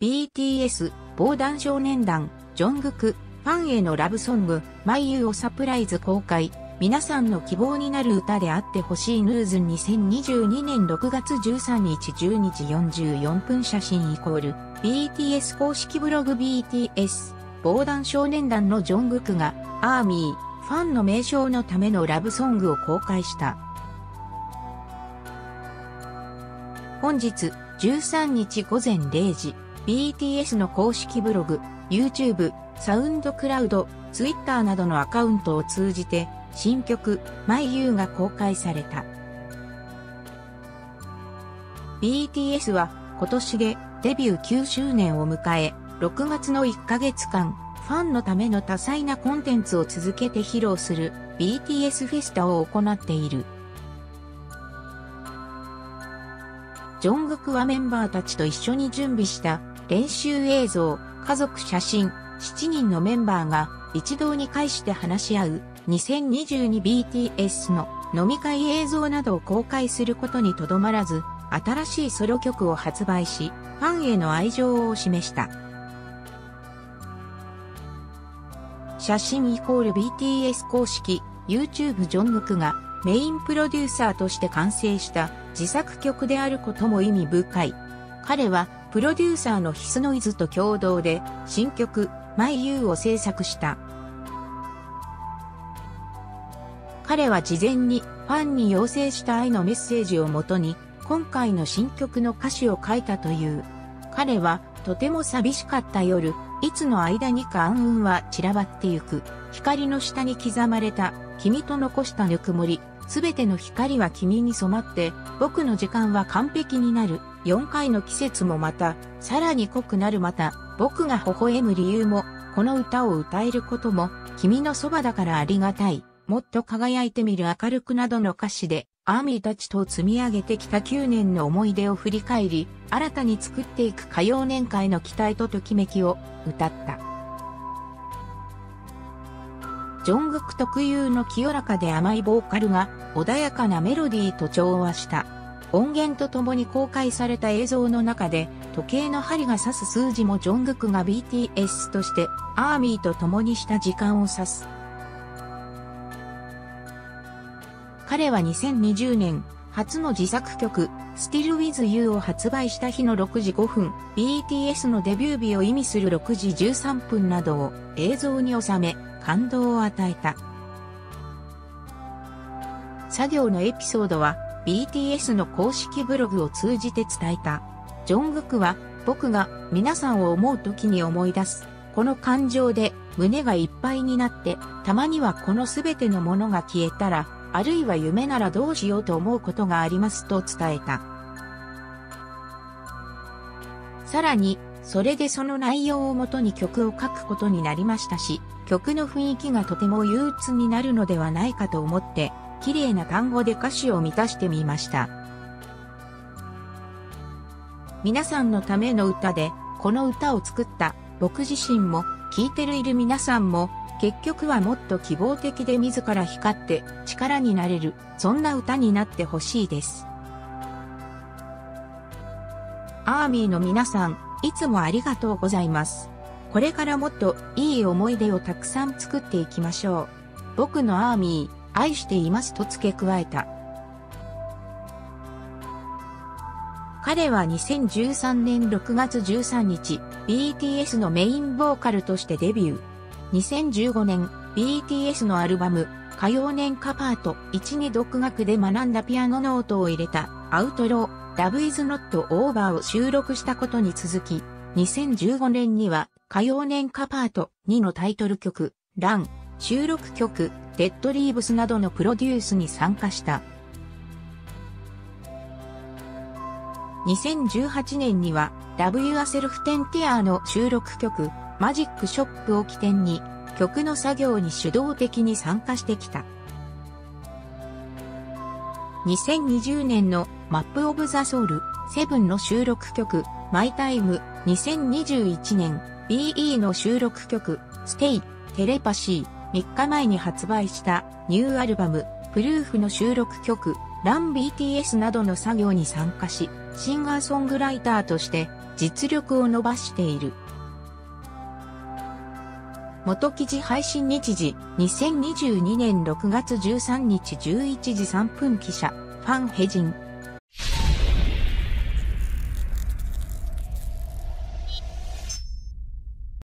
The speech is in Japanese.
BTS、防弾少年団、ジョングク、ファンへのラブソング、マイユーをサプライズ公開。皆さんの希望になる歌であってほしいヌーズン2022年6月13日12時44分写真イコール BTS 公式ブログ BTS 防弾少年団のジョングクがアーミーファンの名称のためのラブソングを公開した。本日13日午前0時 BTS の公式ブログ YouTube サウンドクラウド、ツイッターなどのアカウントを通じて、新曲、マイユーが公開された。BTS は今年でデビュー9周年を迎え、6月の1ヶ月間、ファンのための多彩なコンテンツを続けて披露する BTS フェスタを行っている。ジョングクはメンバーたちと一緒に準備した練習映像、家族写真、7人のメンバーが一堂に会して話し合う 2022BTS の飲み会映像などを公開することにとどまらず、新しいソロ曲を発売し、ファンへの愛情を示した。写真イコール BTS 公式 YouTube ジョングクがメインプロデューサーとして完成した自作曲であることも意味深い。彼はプロデューサーのヒスノイズと共同で新曲マイユーを制作した。彼は事前にファンに要請した愛のメッセージをもとに今回の新曲の歌詞を書いたという。彼はとても寂しかった夜、いつの間にか暗雲は散らばってゆく。光の下に刻まれた君と残したぬくもり。すべての光は君に染まって、僕の時間は完璧になる。4回の季節もまた、さらに濃くなるまた、僕が微笑む理由も、この歌を歌えることも、君のそばだからありがたい。もっと輝いてみる明るくなどの歌詞で、アーミーたちと積み上げてきた9年の思い出を振り返り、新たに作っていく歌謡年会の期待とときめきを歌った。ジョングク特有の清らかで甘いボーカルが穏やかなメロディーと調和した。音源とともに公開された映像の中で時計の針が指す数字もジョングクが BTS としてアーミーと共にした時間を指す。彼は2020年初の自作曲 Still With You を発売した日の6時5分 BTS のデビュー日を意味する6時13分などを映像に収め感動を与えた。作業のエピソードは BTS の公式ブログを通じて伝えた。ジョングクは僕が皆さんを思う時に思い出す。この感情で胸がいっぱいになって、たまにはこの全てのものが消えたら、あるいは夢ならどうしようと思うことがありますと伝えた。さらに、それでその内容をもとに曲を書くことになりましたし、曲の雰囲気がとても憂鬱になるのではないかと思って、綺麗な単語で歌詞を満たしてみました。皆さんのための歌で、この歌を作った僕自身も、聴いてるいる皆さんも、結局はもっと希望的で自ら光って力になれる、そんな歌になってほしいです。アーミーの皆さん、いつもありがとうございます。これからもっといい思い出をたくさん作っていきましょう。僕のアーミー、愛していますと付け加えた。彼は2013年6月13日、BTS のメインボーカルとしてデビュー。2015年、BTS のアルバム、歌謡年歌パート1に独学で学んだピアノノートを入れた、アウトロー、Love is Not Over を収録したことに続き、2015年には歌謡年歌パート2のタイトル曲、ラン、収録曲、デッドリーブスなどのプロデュースに参加した。2018年には Love Yourself 10 Tear の収録曲、マジックショップを起点に曲の作業に主導的に参加してきた。2020年のマップオブザソウル7の収録曲、マイタイム2021年 BE の収録曲、ステイ、テレパシー、3日前に発売したニューアルバム、プルーフの収録曲、ラン BTS などの作業に参加し、シンガーソングライターとして実力を伸ばしている。元記事配信日時、2022年6月13日11時3分記者、ファンヘジン。